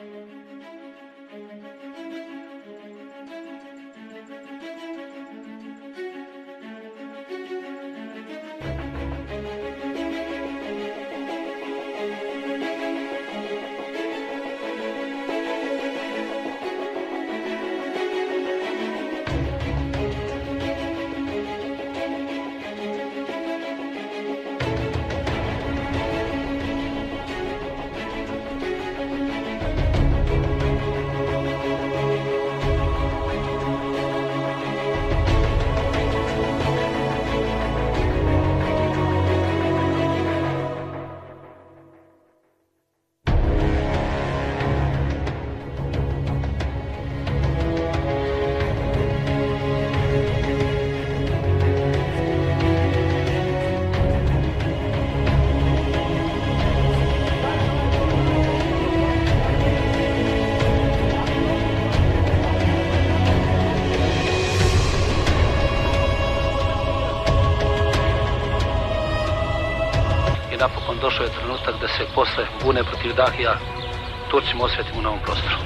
Müzik napokon došao je trenutak da se posle bune protiv Dahija Turcima osvetimo u novom prostoru.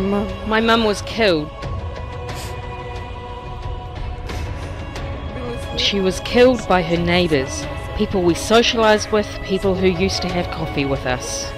My mum was killed. She was killed by her neighbours, people we socialised with, people who used to have coffee with us.